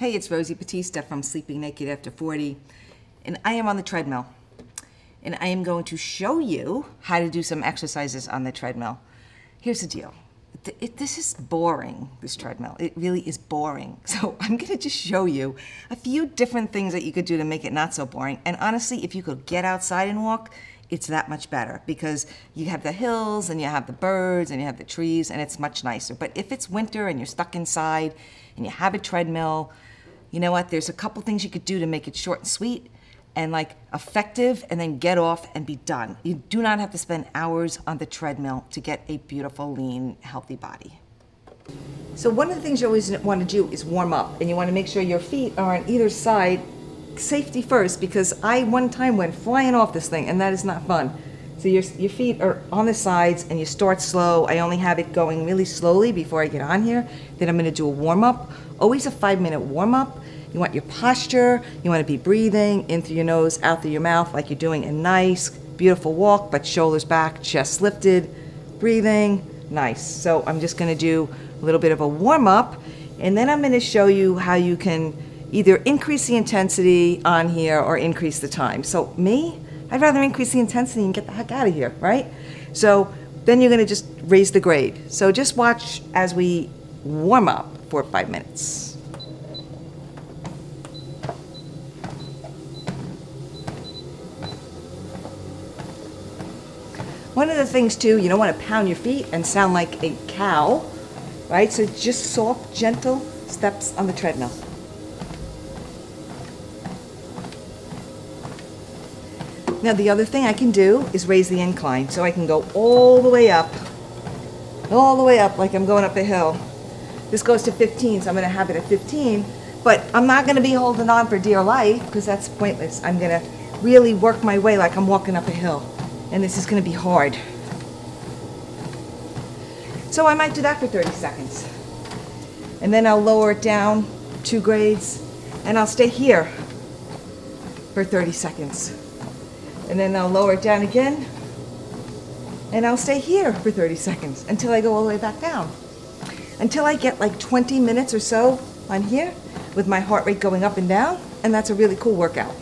Hey, it's Rosie Battista from Sleeping Naked After 40, and I am on the treadmill. And I am going to show you how to do some exercises on the treadmill. Here's the deal. It, it, this is boring, this treadmill. It really is boring. So I'm gonna just show you a few different things that you could do to make it not so boring. And honestly, if you could get outside and walk, it's that much better because you have the hills and you have the birds and you have the trees and it's much nicer. But if it's winter and you're stuck inside and you have a treadmill, you know what? There's a couple things you could do to make it short and sweet and like effective and then get off and be done. You do not have to spend hours on the treadmill to get a beautiful, lean, healthy body. So one of the things you always want to do is warm up and you want to make sure your feet are on either side safety first because I one time went flying off this thing and that is not fun. So your, your feet are on the sides and you start slow. I only have it going really slowly before I get on here. Then I'm gonna do a warm up. Always a five minute warm up. You want your posture, you wanna be breathing in through your nose, out through your mouth like you're doing a nice, beautiful walk, but shoulders back, chest lifted, breathing, nice. So I'm just gonna do a little bit of a warm up and then I'm gonna show you how you can either increase the intensity on here or increase the time. So me, I'd rather increase the intensity and get the heck out of here, right? So then you're gonna just raise the grade. So just watch as we warm up for five minutes. One of the things too, you don't want to pound your feet and sound like a cow, right? So just soft, gentle steps on the treadmill. Now the other thing I can do is raise the incline. So I can go all the way up, all the way up like I'm going up a hill. This goes to 15, so I'm gonna have it at 15, but I'm not gonna be holding on for dear life because that's pointless. I'm gonna really work my way like I'm walking up a hill. And this is gonna be hard. So I might do that for 30 seconds. And then I'll lower it down two grades and I'll stay here for 30 seconds and then I'll lower it down again and I'll stay here for 30 seconds until I go all the way back down. Until I get like 20 minutes or so on here with my heart rate going up and down, and that's a really cool workout.